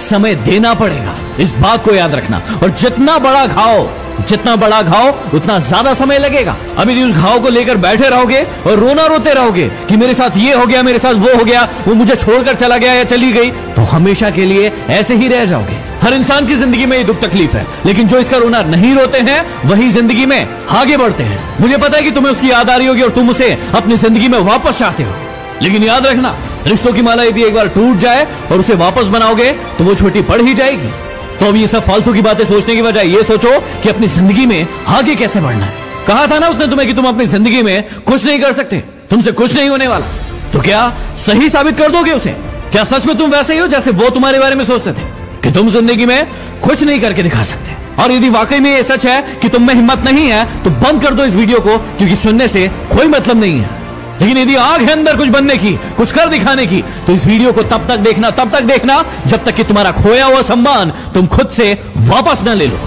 समय देना पड़ेगा। इस बात को याद रखना। और जितना बड़ा घाव, जितना बड़ा घाव, उतना ज़्यादा समय लगेगा। अभी उस घाव को लेकर बैठे रहोगे और रोना रोते रहोगे कि मेरे साथ ये हो गया, मेरे साथ वो हो गया, वो मुझे छोड़कर चला गया या चली गई तो हमेशा के लिए ऐसे ही रह जाओगे। हर इंसान की ज़िंदगी में ये दुख तकलीफ़ है, लेकिन जो इसका रोना नहीं रोते हैं, वही ज़िंदगी में आगे बढ़ते हैं। मुझे पता है कि तुम्हें उसकी याद आ रही होगी और तुम उसे अपनी ज़िंदगी में वापस चाहते हो। लेकिन याद रखना, रिश्तों की माला यदि एक बार टूट जाए और उसे वापस बनाओगे तो वो छोटी पड़ ही जाएगी। तो अब ये सब फालतू की बातें सोचने की बजाय ये सोचो कि अपनी ज़िंदगी में आगे कैसे बढ़ना है। कहा था ना उसने तुम्हें कि तुम अपनी ज़िंदगी में कुछ नहीं कर सकते, तुमसे कुछ नहीं होने वाला। तो क्या सही साबित कर दोगे उसे? क्या सच में तुम वैसे ही हो जैसे वो तुम्हारे बारे में सोचते थे कि तुम ज़िंदगी में कुछ नहीं करके दिखा सकते? और यदि वाकई में ये सच है कि तुम में हिम्मत नहीं है तो बंद कर दो इस वीडियो को, क्योंकि सुनने से कोई मतलब नहीं है। लेकिन यदि आग है अंदर कुछ बनने की, कुछ कर दिखाने की तो इस वीडियो को तब तक देखना, तब तक देखना, जब तक कि तुम्हारा खोया हुआ सम्मान तुम खुद से वापस न ले लो।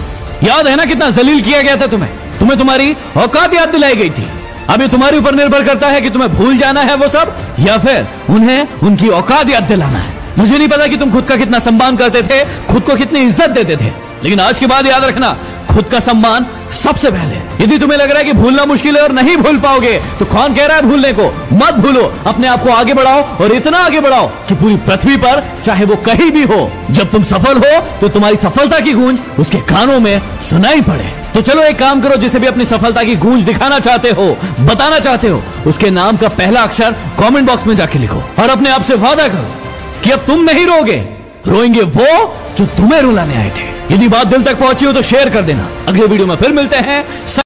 याद है ना कितना जलील किया गया था तुम्हें? तुम्हें तुम्हारी औकात याद दिलाई गई थी। अब ये तुम्हारे ऊपर निर्भर करता है कि तुम्हें भूल जाना है वो सब, या फिर उन्हें उनकी औकात याद दिलाना है। मुझे नहीं पता कि तुम खुद का कितना सम्मान करते थे, खुद को कितनी इज़्ज़त देते थे। लेकिन आज के बाद याद रखना, खुद का सम्मान सबसे पहले, यदि तुम्हें लग रहा है कि भूलना मुश्किल है और नहीं भूल पाओगे तो कौन कह रहा है भूलने को? मत भूलो, अपने आप को आगे बढ़ाओ और इतना आगे बढ़ाओ कि पूरी पृथ्वी पर, चाहे वो कहीं भी हो, जब तुम सफल हो तो तुम्हारी सफलता की गूंज उसके कानों में सुनाई पड़े। तो चलो एक काम करो, जिसे भी अपनी सफलता की गूंज दिखाना चाहते हो, बताना चाहते हो, उसके नाम का पहला अक्षर कमेंट बॉक्स में जाके लिखो और अपने आप से वादा करो कि अब तुम नहीं रोगे रोएँगे वो जो तुम्हें रुलाने आए थे। यदि बात दिल तक पहुँची हो तो शेयर कर देना। अगले वीडियो में फिर मिलते हैं।